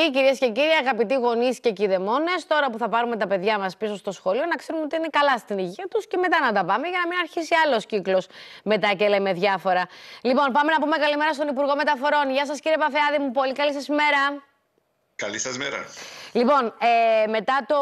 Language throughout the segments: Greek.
Κυρίες και κύριοι, αγαπητοί γονείς και κυδεμόνε, τώρα που θα πάρουμε τα παιδιά μας πίσω στο σχολείο, να ξέρουμε ότι είναι καλά στην υγεία τους και μετά να τα πάμε για να μην αρχίσει άλλος κύκλος μετά και λέμε διάφορα. Λοιπόν, πάμε να πούμε καλημέρα στον Υπουργό Μεταφορών. Γεια σας, κύριε Παφεάδη μου, πολύ καλή σας μέρα. Καλή σας μέρα. Λοιπόν, ε, μετά το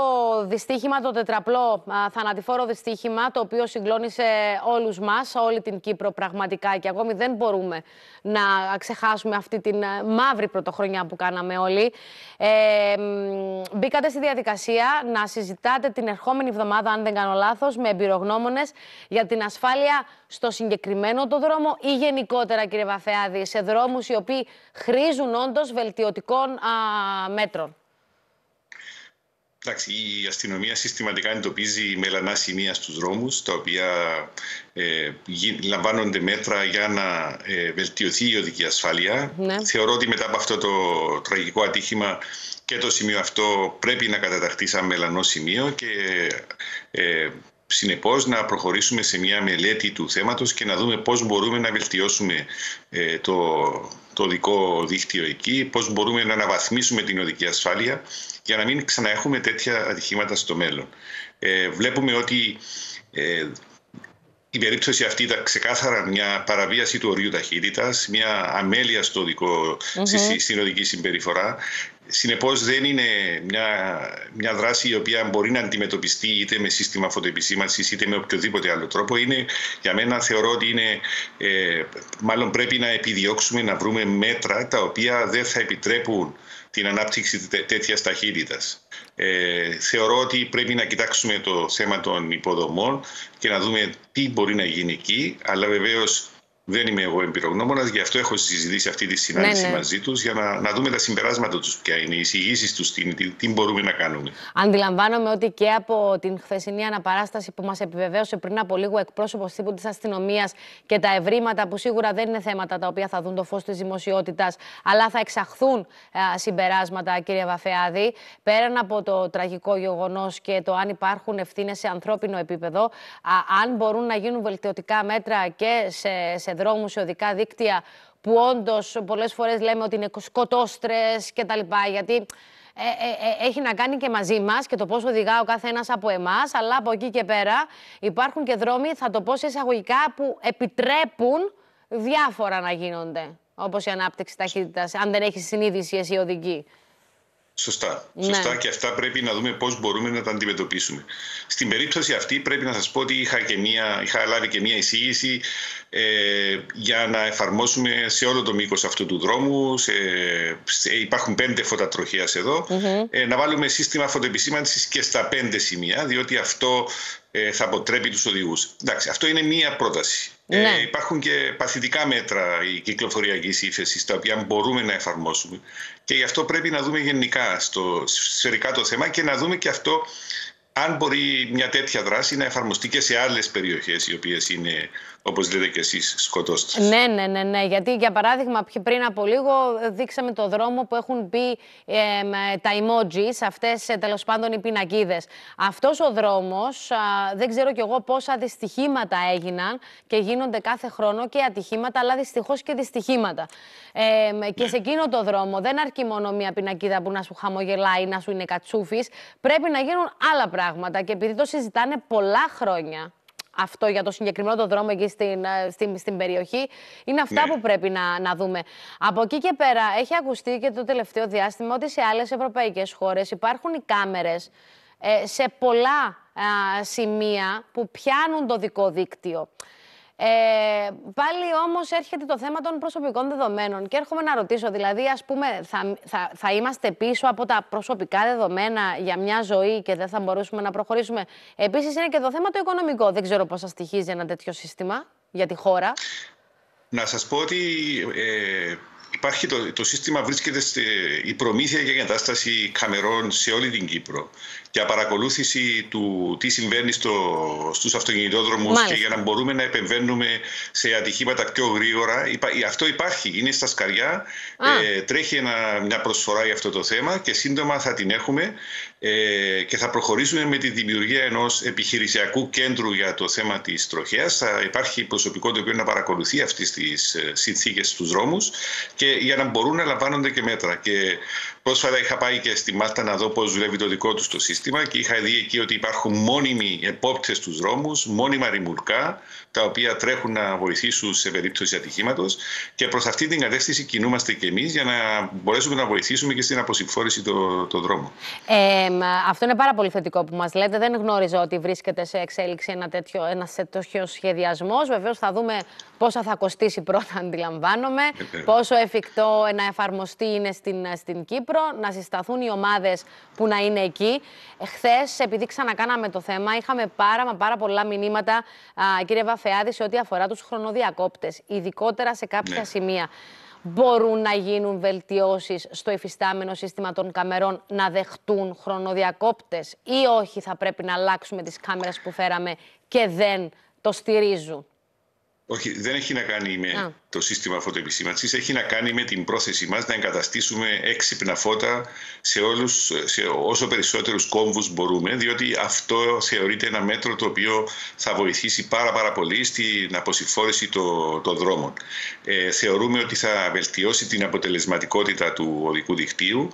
δυστύχημα, το τετραπλό α, θανατηφόρο δυστύχημα, το οποίο συγκλώνησε όλους μας, όλη την Κύπρο πραγματικά και ακόμη δεν μπορούμε να ξεχάσουμε αυτή την ε, μαύρη πρωτοχρονιά που κάναμε όλοι. Ε, μπήκατε στη διαδικασία να συζητάτε την ερχόμενη εβδομάδα, αν δεν κάνω λάθος, με εμπειρογνώμονες για την ασφάλεια στο συγκεκριμένο το δρόμο ή γενικότερα, κύριε Βαφεάδη, σε δρόμους οι οποίοι χρήζουν όντως βελτιωτικών α, μέτρων; Εντάξει, η αστυνομία συστηματικά εντοπίζει μελανά σημεία στους δρόμους, τα οποία ε, λαμβάνονται μέτρα για να ε, βελτιωθεί η οδική ασφάλεια. Ναι. Θεωρώ ότι μετά από αυτό το τραγικό ατύχημα και το σημείο αυτό πρέπει να καταταχθεί σαν μελανό σημείο και ε, συνεπώς να προχωρήσουμε σε μια μελέτη του θέματος και να δούμε πώς μπορούμε να βελτιώσουμε ε, το, το οδικό δίκτυο εκεί, πώς μπορούμε να αναβαθμίσουμε την οδική ασφάλεια για να μην ξαναέχουμε τέτοια ατυχήματα στο μέλλον. Ε, βλέπουμε ότι ε, η περίπτωση αυτή ήταν ξεκάθαρα μια παραβίαση του ορίου ταχύτητας, μια αμέλεια στο δικό, mm-hmm. στην οδική συμπεριφορά. Συνεπώς, δεν είναι μια, μια δράση η οποία μπορεί να αντιμετωπιστεί είτε με σύστημα φωτοεπισήμανσης είτε με οποιοδήποτε άλλο τρόπο. Είναι, για μένα, θεωρώ ότι είναι, ε, μάλλον πρέπει να επιδιώξουμε να βρούμε μέτρα τα οποία δεν θα επιτρέπουν την ανάπτυξη τέτοιας ταχύτητας. Ε, θεωρώ ότι πρέπει να κοιτάξουμε το θέμα των υποδομών και να δούμε τι μπορεί να γίνει εκεί, αλλά βεβαίως δεν είμαι εγώ εμπειρογνώμονας, γι' αυτό έχω συζητήσει αυτή τη συνάντηση ναι, ναι. μαζί τους για να, να δούμε τα συμπεράσματα τους, ποια είναι, οι εισηγήσεις τους, τι, τι, μπορούμε να κάνουμε. Αντιλαμβάνομαι ότι και από την χθεσινή αναπαράσταση που μας επιβεβαίωσε πριν από λίγο εκπρόσωπος τύπου της αστυνομίας και τα ευρήματα που σίγουρα δεν είναι θέματα τα οποία θα δουν το φως της δημοσιότητας, αλλά θα εξαχθούν α, συμπεράσματα, κύριε Βαφεάδη, πέραν από το τραγικό γεγονός και το αν υπάρχουν ευθύνες σε ανθρώπινο επίπεδο, α, αν μπορούν να γίνουν βελτιωτικά μέτρα και σε, σε σε δρόμους, σε οδικά δίκτυα που όντως πολλές φορές λέμε ότι είναι σκοτώστρες κτλ. Γιατί ε, ε, ε, έχει να κάνει και μαζί μας και το πώς οδηγά ο κάθε ένας από εμάς. Αλλά από εκεί και πέρα υπάρχουν και δρόμοι, θα το πω σε εισαγωγικά, που επιτρέπουν διάφορα να γίνονται. Όπως η ανάπτυξη ταχύτητας, αν δεν έχεις συνείδηση εσύ οδική. Σωστά. Ναι. Σωστά και αυτά πρέπει να δούμε πώς μπορούμε να τα αντιμετωπίσουμε. Στην περίπτωση αυτή πρέπει να σας πω ότι είχα, και μία, είχα λάβει και μία εισήγηση ε, για να εφαρμόσουμε σε όλο το μήκος αυτού του δρόμου. Σε, σε, υπάρχουν πέντε φωτατροχίας εδώ. ε, να βάλουμε σύστημα φωτοεπισήμανσης και στα πέντε σημεία, διότι αυτό ε, θα αποτρέπει τους οδηγούς. Εντάξει, αυτό είναι μία πρόταση. Ε, ναι. υπάρχουν και παθητικά μέτρα η κυκλοφοριακή ύφεση, τα οποία μπορούμε να εφαρμόσουμε. Και γι' αυτό πρέπει να δούμε γενικά στο σφαιρικά το θέμα και να δούμε και αυτό αν μπορεί μια τέτοια δράση να εφαρμοστεί και σε άλλες περιοχές οι οποίες είναι όπως λέτε και εσείς, σκοτώστε. Ναι, ναι, ναι, ναι, γιατί για παράδειγμα πριν από λίγο δείξαμε το δρόμο που έχουν μπει ε, τα emojis, αυτές ε, τέλος πάντων οι πινακίδες. Αυτός ο δρόμος, δεν ξέρω κι εγώ πόσα δυστυχήματα έγιναν και γίνονται κάθε χρόνο και ατυχήματα, αλλά δυστυχώς και δυστυχήματα. Ε, και σε εκείνο το δρόμο δεν αρκεί μόνο μία πινακίδα που να σου χαμογελάει, να σου είναι κατσούφης, πρέπει να γίνουν άλλα πράγματα και επειδή το συζητάνε πολλά χρόνια, αυτό για το συγκεκριμένο το δρόμο εκεί στην, ε, στην, στην περιοχή. Είναι αυτά ναι. που πρέπει να, να δούμε. Από εκεί και πέρα έχει ακουστεί και το τελευταίο διάστημα ότι σε άλλες ευρωπαϊκές χώρες υπάρχουν οι κάμερες ε, σε πολλά σημεία που πιάνουν το δικό δίκτυο. Ε, πάλι όμως έρχεται το θέμα των προσωπικών δεδομένων και έρχομαι να ρωτήσω, δηλαδή ας πούμε θα, θα, θα είμαστε πίσω από τα προσωπικά δεδομένα για μια ζωή και δεν θα μπορούσαμε να προχωρήσουμε; Επίσης είναι και το θέμα το οικονομικό. Δεν ξέρω πώς θα στοιχίζει ένα τέτοιο σύστημα για τη χώρα. Να σας πω ότι ε, υπάρχει το, το σύστημα βρίσκεται στη, η προμήθεια και εγκατάσταση καμερών σε όλη την Κύπρο για παρακολούθηση του τι συμβαίνει στο, στους αυτοκινητόδρομους και για να μπορούμε να επεμβαίνουμε σε ατυχήματα πιο γρήγορα. Αυτό υπάρχει, είναι στα σκαριά, ε, τρέχει ένα, μια προσφορά για αυτό το θέμα και σύντομα θα την έχουμε ε, και θα προχωρήσουμε με τη δημιουργία ενός επιχειρησιακού κέντρου για το θέμα της τροχέας. Θα υπάρχει προσωπικό το οποίο να παρακολουθεί αυτές τις ε, συνθήκες στους δρόμους και για να μπορούν να λαμβάνονται και μέτρα. Και πρόσφατα είχα πάει και στη Μάλτα να δω πώς δουλεύει το δικό τους το σύστημα και είχα δει εκεί ότι υπάρχουν μόνιμοι επόπτες στους δρόμους, μόνιμα ρημουρκά, τα οποία τρέχουν να βοηθήσουν σε περίπτωση ατυχήματος. Και προς αυτή την κατεύθυνση κινούμαστε και εμείς για να μπορέσουμε να βοηθήσουμε και στην αποσυμφόρηση των το δρόμων. Ε, αυτό είναι πάρα πολύ θετικό που μας λέτε. Δεν γνώριζα ότι βρίσκεται σε εξέλιξη ένα τέτοιο, ένας τέτοιος σχεδιασμός. Βεβαίως θα δούμε πόσα θα κοστίσει πρώτα, αντιλαμβάνομαι, πόσο εφικτό να εφαρμοστεί είναι στην, στην Κύπρο, να συσταθούν οι ομάδες που να είναι εκεί. Χθες, επειδή ξανακάναμε το θέμα, είχαμε πάρα, μα πάρα πολλά μηνύματα, α, κύριε Βαφεάδης, σε ό,τι αφορά τους χρονοδιακόπτες, ειδικότερα σε κάποια ναι. σημεία. Μπορούν να γίνουν βελτιώσεις στο εφιστάμενο σύστημα των καμερών να δεχτούν χρονοδιακόπτες ή όχι θα πρέπει να αλλάξουμε τις κάμερες που φέραμε και δεν το στηρίζουν; Όχι, δεν έχει να κάνει με το σύστημα φωτοεπισήμανσης, έχει να κάνει με την πρόθεσή μας να εγκαταστήσουμε έξυπνα φώτα σε, όλους, σε όσο περισσότερους κόμβους μπορούμε, διότι αυτό θεωρείται ένα μέτρο το οποίο θα βοηθήσει πάρα πάρα πολύ στην αποσυμφόρηση των το δρόμων. Ε, θεωρούμε ότι θα βελτιώσει την αποτελεσματικότητα του οδικού δικτύου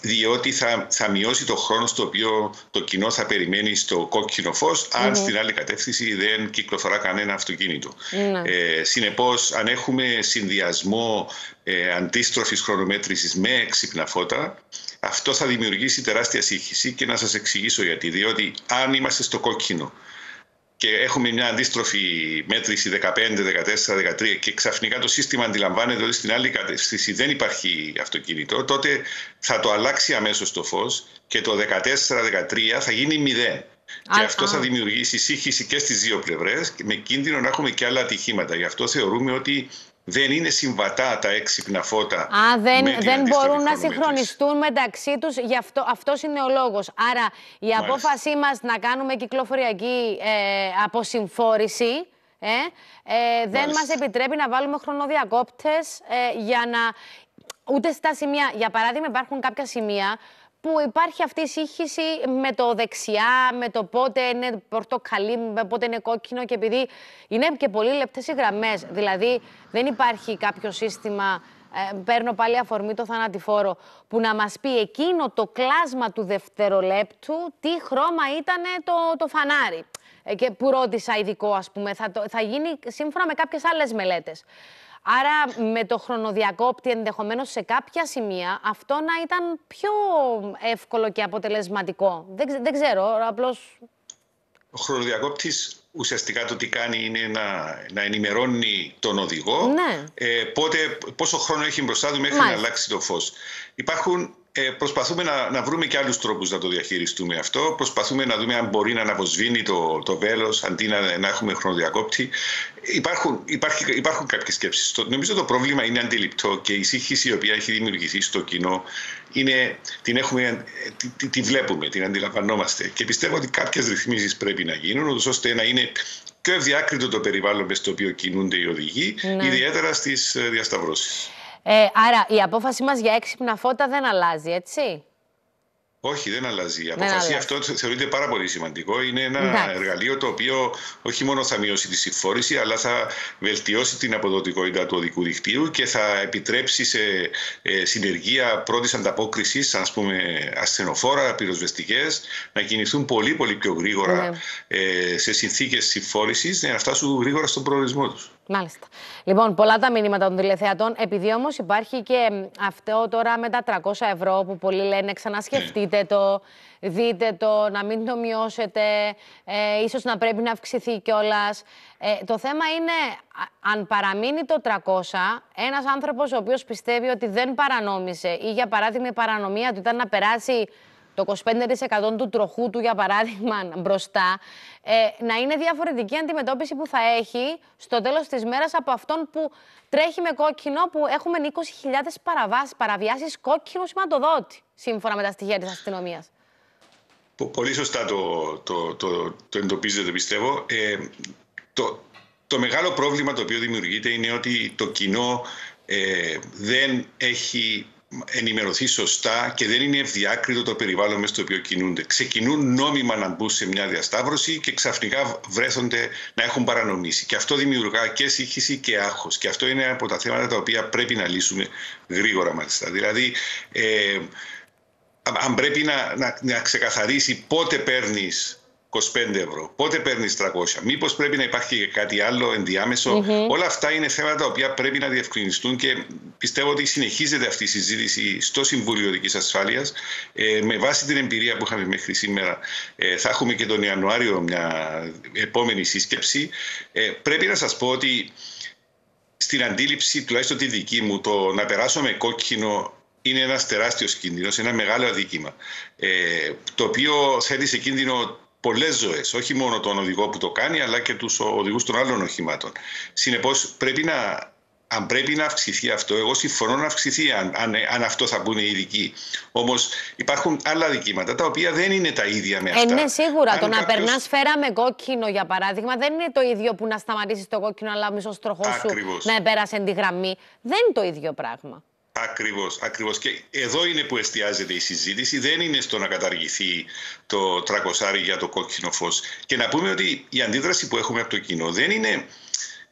διότι θα, θα μειώσει το χρόνο στο οποίο το κοινό θα περιμένει στο κόκκινο φως αν στην άλλη κατεύθυνση δεν κυκλοφορά κανένα αυτοκίνητο. Mm-hmm. Ε, συνεπώς, αν έχουμε συνδυασμό ε, αντίστροφης χρονομέτρησης με έξυπνα φώτα, αυτό θα δημιουργήσει τεράστια σύγχυση και να σας εξηγήσω γιατί. Διότι αν είμαστε στο κόκκινο και έχουμε μια αντίστροφη μέτρηση 15, 14, 13 και ξαφνικά το σύστημα αντιλαμβάνεται ότι στην άλλη κατεύθυνση δεν υπάρχει αυτοκίνητο, τότε θα το αλλάξει αμέσως το φως και το 14-13 θα γίνει 0. και αυτό θα δημιουργήσει σύγχυση και στις δύο πλευρές, με κίνδυνο να έχουμε και άλλα ατυχήματα. Γι' αυτό θεωρούμε ότι δεν είναι συμβατά τα έξυπνα φώτα. Α, δεν, δεν μπορούν να συγχρονιστούν μεταξύ τους, γι' αυτό αυτός είναι ο λόγος. Άρα η απόφασή μας να κάνουμε κυκλοφοριακή ε, αποσυμφόρηση ε, ε, δεν μας επιτρέπει να βάλουμε χρονοδιακόπτες ε, για να... Ούτε στα σημεία, για παράδειγμα υπάρχουν κάποια σημεία που υπάρχει αυτή η σύγχυση με το δεξιά, με το πότε είναι πορτοκαλί, πότε είναι κόκκινο και επειδή είναι και πολύ λεπτές οι γραμμές, δηλαδή δεν υπάρχει κάποιο σύστημα, ε, παίρνω πάλι αφορμή το θανατηφόρο, που να μας πει εκείνο το κλάσμα του δευτερολέπτου τι χρώμα ήταν το, το φανάρι. Ε, και που ρώτησα ειδικό, ας πούμε, θα, θα γίνει σύμφωνα με κάποιες άλλες μελέτες. Άρα με το χρονοδιακόπτη ενδεχομένως σε κάποια σημεία αυτό να ήταν πιο εύκολο και αποτελεσματικό. Δεν, δεν ξέρω, απλώς... Ο χρονοδιακόπτης ουσιαστικά το τι κάνει είναι να, να ενημερώνει τον οδηγό ναι. ε, πότε, πόσο χρόνο έχει μπροστά του μέχρι να αλλάξει το φως. Υπάρχουν ε, προσπαθούμε να, να βρούμε και άλλους τρόπους να το διαχειριστούμε αυτό. Προσπαθούμε να δούμε αν μπορεί να αναβοσβήνει το, το βέλος αντί να, να έχουμε χρονοδιακόπτη. Υπάρχουν, υπάρχει, υπάρχουν κάποιες σκέψεις. Το, νομίζω το πρόβλημα είναι αντιληπτό και η σύγχυση η οποία έχει δημιουργηθεί στο κοινό είναι, την, έχουμε, τη, τη, βλέπουμε, την αντιλαμβανόμαστε. Και πιστεύω ότι κάποιες ρυθμίσεις πρέπει να γίνουν ώστε να είναι πιο ευδιάκριτο το περιβάλλον μες στο οποίο κινούνται οι οδηγοί, ναι. ιδιαίτερα στις ε, διασταυρώσεις. Ε, άρα η απόφαση μας για έξυπνα φώτα δεν αλλάζει, έτσι; Όχι, δεν αλλάζει. Η αποφασία αυτό θεωρείται πάρα πολύ σημαντικό. Είναι ένα εργαλείο το οποίο όχι μόνο θα μειώσει τη συμφόρηση, αλλά θα βελτιώσει την αποδοτικότητα του οδικού δικτύου και θα επιτρέψει σε ε, συνεργεία πρώτης ανταπόκρισης, ας πούμε ασθενοφόρα, πυροσβεστικές, να κινηθούν πολύ, πολύ πιο γρήγορα ναι. ε, σε συνθήκες συμφόρησης για να φτάσουν γρήγορα στον προορισμό τους. Μάλιστα. Λοιπόν, πολλά τα μηνύματα των τηλεθεατών. Επειδή όμως υπάρχει και αυτό τώρα με τα 300 ευρώ που πολλοί λένε ξανασκεφτείτε το, δείτε το, να μην το μειώσετε, ε, ίσως να πρέπει να αυξηθεί κιόλας. Ε, το θέμα είναι, αν παραμείνει το 300, ένας άνθρωπος ο οποίος πιστεύει ότι δεν παρανόμησε ή για παράδειγμα η παρανομία του ήταν να περάσει το 25% του τροχού του, για παράδειγμα, μπροστά, ε, να είναι διαφορετική αντιμετώπιση που θα έχει στο τέλος της μέρας από αυτόν που τρέχει με κόκκινο, που έχουμε 20.000 παραβιάσεις κόκκινου σηματοδότη, σύμφωνα με τα στοιχεία της αστυνομίας. Πολύ σωστά το, το, το, το εντοπίζετε, πιστεύω. Ε, το, το μεγάλο πρόβλημα το οποίο δημιουργείται είναι ότι το κοινό ε, δεν έχει ενημερωθεί σωστά και δεν είναι ευδιάκριτο το περιβάλλον μέσα στο οποίο κινούνται. Ξεκινούν νόμιμα να μπουν σε μια διασταύρωση και ξαφνικά βρέθονται να έχουν παρανομήσει. Και αυτό δημιουργά και σύγχυση και άγχος. Και αυτό είναι από τα θέματα τα οποία πρέπει να λύσουμε γρήγορα μάλιστα. Δηλαδή, ε, αν πρέπει να, να, να ξεκαθαρίσει πότε παίρνεις 25 ευρώ. Πότε παίρνεις 300. Μήπως πρέπει να υπάρχει και κάτι άλλο ενδιάμεσο; Όλα αυτά είναι θέματα τα οποία πρέπει να διευκρινιστούν και πιστεύω ότι συνεχίζεται αυτή η συζήτηση στο Συμβούλιο Δική Ασφάλειας. Ε, με βάση την εμπειρία που είχαμε μέχρι σήμερα, ε, θα έχουμε και τον Ιανουάριο μια επόμενη σύσκεψη. Ε, πρέπει να σας πω ότι στην αντίληψη, τουλάχιστον τη δική μου, το να περάσω με κόκκινο είναι ένας τεράστιος κίνδυνος, ένα μεγάλο αδίκημα, ε, το οποίο θέτει σε κίνδυνο πολλές ζωές. Όχι μόνο τον οδηγό που το κάνει, αλλά και τους οδηγούς των άλλων οχημάτων. Συνεπώς, πρέπει να. Αν πρέπει να αυξηθεί αυτό, εγώ συμφωνώ να αυξηθεί αν, αν, αν αυτό θα μπουν οι ειδικοί. Όμως υπάρχουν άλλα δικήματα τα οποία δεν είναι τα ίδια με αυτά. Ε, ναι, σίγουρα. το να περνάς σφαίρα με κόκκινο, για παράδειγμα, δεν είναι το ίδιο που να σταματήσεις το κόκκινο, αλλά ο μισός τροχός σου να επέρασε τη γραμμή. Δεν είναι το ίδιο πράγμα. Ακριβώς, ακριβώς. Και εδώ είναι που εστιάζεται η συζήτηση. Δεν είναι στο να καταργηθεί το τρακοσάρι για το κόκκινο φως. Και να πούμε ότι η αντίδραση που έχουμε από το κοινό δεν είναι...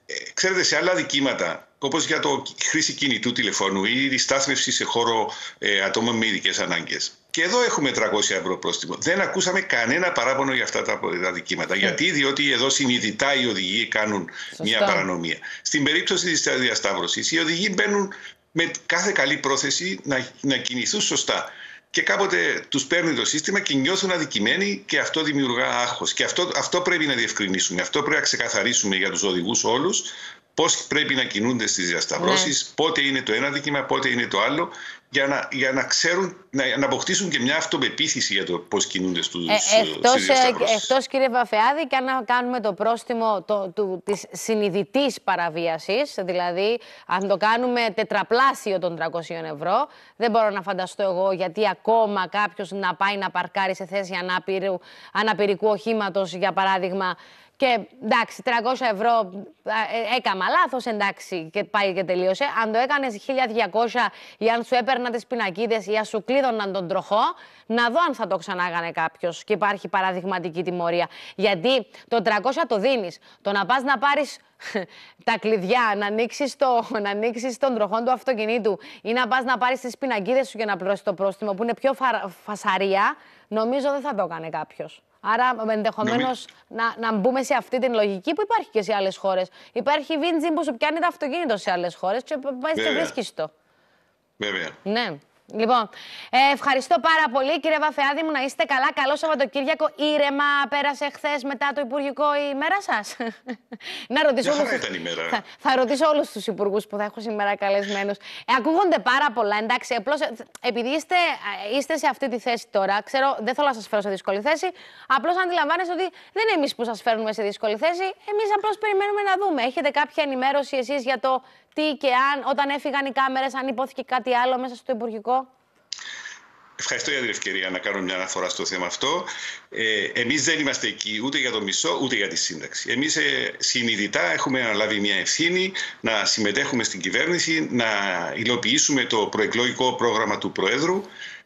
Ε, ξέρετε, σε άλλα δικήματα, όπως για το χρήση κινητού τηλεφώνου ή η στάθμευση σε χώρο ε, ατόμων με ειδικές ανάγκες. Και εδώ έχουμε 300 ευρώ πρόστιμο. Δεν ακούσαμε κανένα παράπονο για αυτά τα δικήματα. Ναι. Γιατί, διότι εδώ συνειδητά οι οδηγοί κάνουν μια παρανομία. Στην περίπτωση της διασταύρωσης, οι οδηγοί μπαίνουν με κάθε καλή πρόθεση να, να κινηθούν σωστά. Και κάποτε τους παίρνει το σύστημα και νιώθουν αδικημένοι και αυτό δημιουργά άγχος. Και αυτό, αυτό πρέπει να διευκρινίσουμε, αυτό πρέπει να ξεκαθαρίσουμε για τους οδηγούς όλους, πώς πρέπει να κινούνται στις διασταυρώσεις, ναι. πότε είναι το ένα δίκημα, πότε είναι το άλλο για να, για να ξέρουν, να, να αποκτήσουν και μια αυτοπεποίθηση για το πώς κινούνται στους, ε, εκτός, ε, εκτός κύριε Βαφεάδη και αν κάνουμε το πρόστιμο το, του, της συνειδητής παραβίασης, δηλαδή αν το κάνουμε τετραπλάσιο των 300 ευρώ, δεν μπορώ να φανταστώ εγώ γιατί ακόμα κάποιος να πάει να παρκάρει σε θέση ανάπηρου, αναπηρικού οχήματος για παράδειγμα και εντάξει, 300 ευρώ ε, έκανα λάθος, εντάξει, και πάει και τελείωσε. Αν το έκανες 1200 ή αν σου έπαιρνα τις πινακίδες ή αν σου κλείδωναν τον τροχό, να δω αν θα το ξανάγανε κάποιος και υπάρχει παραδειγματική τιμωρία. Γιατί το 300 το δίνεις. Το να πας να πάρεις τα κλειδιά, να ανοίξεις το, τον τροχό του αυτοκινήτου ή να πας να πάρεις τις πινακίδες σου για να πληρώσεις το πρόστιμο, που είναι πιο φασαρία, νομίζω δεν θα το έκανε κάποιος. Άρα, ενδεχομένως να, να μπούμε σε αυτή την λογική που υπάρχει και σε άλλες χώρες. Υπάρχει βίντζιν που σου πιάνει το αυτοκίνητο σε άλλες χώρες και πάει και βρίσκεις το. Βέβαια. Ναι. Λοιπόν, ε, ευχαριστώ πάρα πολύ κύριε Βαφεάδη μου να είστε καλά. Καλό Σαββατοκύριακο. Ήρεμα πέρασε χθες μετά το Υπουργικό η μέρα σας; να ρωτήσω όλους. Θα, θα ρωτήσω όλους τους υπουργούς που θα έχω σήμερα καλεσμένους. Ε, ακούγονται πάρα πολλά. Εντάξει, απλώς ε, επειδή είστε, ε, είστε σε αυτή τη θέση τώρα, ξέρω, δεν θέλω να σας φέρω σε δύσκολη θέση. Απλώς αντιλαμβάνεστε ότι δεν είναι εμείς που σας φέρνουμε σε δύσκολη θέση. Εμείς απλώς περιμένουμε να δούμε. Έχετε κάποια ενημέρωση εσείς για το τι και αν, όταν έφυγαν οι κάμερες, αν υπόθηκε κάτι άλλο μέσα στο Υπουργικό; Ευχαριστώ για την ευκαιρία να κάνω μια αναφορά στο θέμα αυτό. Ε, εμείς δεν είμαστε εκεί ούτε για το μισό ούτε για τη σύνταξη. Εμείς ε, συνειδητά έχουμε αναλάβει μια ευθύνη να συμμετέχουμε στην κυβέρνηση, να υλοποιήσουμε το προεκλογικό πρόγραμμα του Προέδρου ε,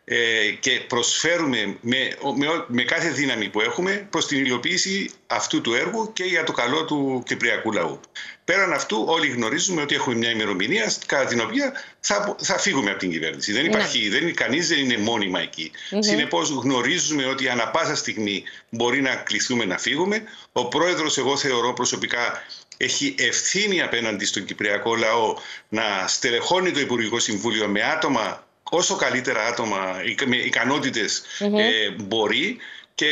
και προσφέρουμε με, με, με, κάθε δύναμη που έχουμε προς την υλοποίηση αυτού του έργου και για το καλό του κυπριακού λαού. Πέραν αυτού όλοι γνωρίζουμε ότι έχουμε μια ημερομηνία κατά την οποία θα, θα φύγουμε από την κυβέρνηση. Δεν υπάρχει, ναι. δεν, κανείς δεν είναι μόνιμα εκεί. Mm-hmm. Συνεπώς γνωρίζουμε ότι ανα πάσα στιγμή μπορεί να κληθούμε να φύγουμε. Ο πρόεδρος εγώ θεωρώ προσωπικά έχει ευθύνη απέναντι στον κυπριακό λαό να στελεχώνει το Υπουργικό Συμβούλιο με άτομα όσο καλύτερα άτομα με ικανότητες ε, μπορεί και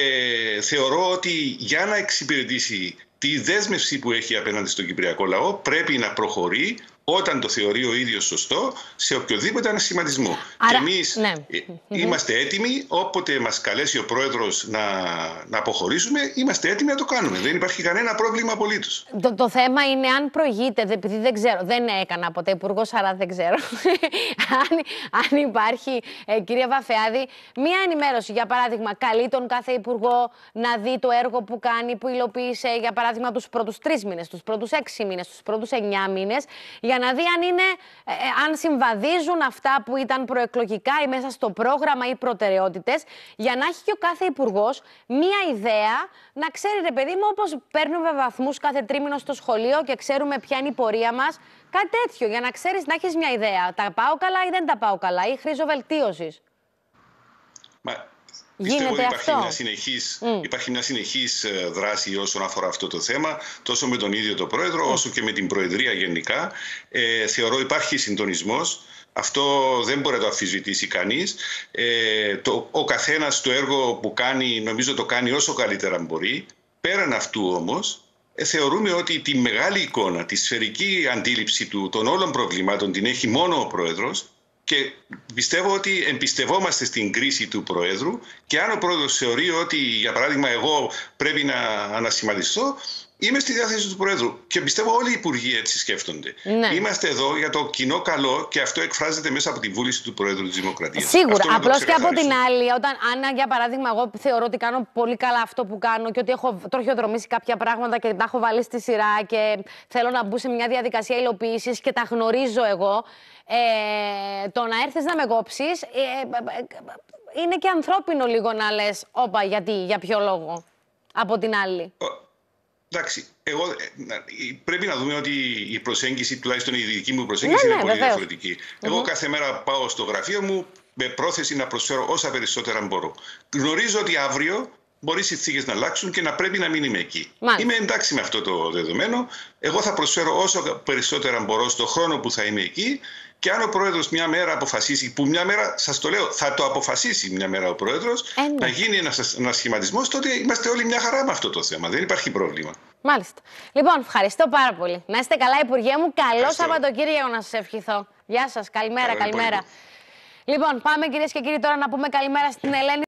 θεωρώ ότι για να εξυπηρετήσει τη δέσμευση που έχει απέναντι στον Κυπριακό λαό πρέπει να προχωρεί όταν το θεωρεί ο ίδιος σωστό σε οποιοδήποτε ανασχηματισμό. Άρα, και εμείς ναι. Ε, είμαστε έτοιμοι, όποτε μας καλέσει ο πρόεδρος να, να αποχωρήσουμε, είμαστε έτοιμοι να το κάνουμε. Δεν υπάρχει κανένα πρόβλημα απολύτως. Το, το θέμα είναι αν προηγείται, επειδή δεν ξέρω, δεν έκανα ποτέ υπουργό, άρα δεν ξέρω. αν, αν υπάρχει, ε, κύριε Βαφεάδη, μία ενημέρωση, για παράδειγμα, καλεί τον κάθε υπουργό να δει το έργο που κάνει, που υλοποίησε, για παράδειγμα, τους πρώτους τρεις μήνες, τους πρώτους έξι μήνες, τους πρώτους εννιά μήνες, για να δει αν, είναι, ε, ε, αν συμβαδίζουν αυτά που ήταν προεκλογικά ή μέσα στο πρόγραμμα ή προτεραιότητες, για να έχει και ο κάθε υπουργός μία ιδέα να ξέρει, ρε παιδί μου, όπως παίρνουμε βαθμούς κάθε τρίμηνο στο σχολείο και ξέρουμε ποια είναι η πορεία μας. Κάτι τέτοιο, για να ξέρεις να έχεις μια ιδέα. Τα πάω καλά ή δεν τα πάω καλά, ή χρήζω βελτίωσης. Πιστεύω ότι υπάρχει μια, συνεχής, mm. υπάρχει μια συνεχής ε, δράση όσον αφορά αυτό το θέμα, τόσο με τον ίδιο τον Πρόεδρο, mm. όσο και με την Προεδρία γενικά. Ε, θεωρώ υπάρχει συντονισμός. Αυτό δεν μπορεί να το αφισβητήσει κανείς. Ε, το, ο καθένας το έργο που κάνει, νομίζω το κάνει όσο καλύτερα μπορεί. Πέραν αυτού όμως, ε, θεωρούμε ότι τη μεγάλη εικόνα, τη σφαιρική αντίληψη του, των όλων προβλημάτων την έχει μόνο ο Πρόεδρος και πιστεύω ότι εμπιστευόμαστε στην κρίση του Προέδρου. Και αν ο Πρόεδρος θεωρεί ότι, για παράδειγμα, εγώ πρέπει να ανασχηματιστώ, Είμαι στη διάθεση του Προέδρου και πιστεύω όλοι οι υπουργοί έτσι σκέφτονται. Ναι. Είμαστε εδώ για το κοινό καλό και αυτό εκφράζεται μέσα από τη βούληση του Προέδρου τη Δημοκρατία. Σίγουρα. Απλώ και από την άλλη, όταν, αν για παράδειγμα, εγώ θεωρώ ότι κάνω πολύ καλά αυτό που κάνω και ότι έχω τροχιοδρομήσει κάποια πράγματα και τα έχω βάλει στη σειρά και θέλω να μπω σε μια διαδικασία υλοποίηση και τα γνωρίζω εγώ. Ε, το να έρθει να με κόψει. Ε, ε, ε, είναι και ανθρώπινο λίγο να λε, Όπα, γιατί, για ποιο λόγο. Από την άλλη. Εντάξει, εγώ, ε, πρέπει να δούμε ότι η προσέγγιση, τουλάχιστον η δική μου προσέγγιση, ναι, είναι ναι, πολύ διαφορετική. Εγώ κάθε μέρα πάω στο γραφείο μου με πρόθεση να προσφέρω όσα περισσότερα μπορώ. Γνωρίζω ότι αύριο μπορείς οι συνθήκε να αλλάξουν και να πρέπει να μην είμαι εκεί. Είμαι εντάξει με αυτό το δεδομένο. Εγώ θα προσφέρω όσο περισσότερα μπορώ στο χρόνο που θα είμαι εκεί και αν ο πρόεδρος μια μέρα αποφασίσει, που μια μέρα, σας το λέω, θα το αποφασίσει μια μέρα ο πρόεδρος, ε, ναι. να γίνει ένας σχηματισμός, τότε είμαστε όλοι μια χαρά με αυτό το θέμα. Δεν υπάρχει πρόβλημα. Μάλιστα. Λοιπόν, ευχαριστώ πάρα πολύ. Να είστε καλά, Υπουργέ μου. Καλό Σαββατοκύριακο να σας ευχηθώ. Γεια σας. Καλημέρα, καλημέρα. Λοιπόν, πάμε κυρίες και κύριοι τώρα να πούμε καλημέρα στην Ελένη.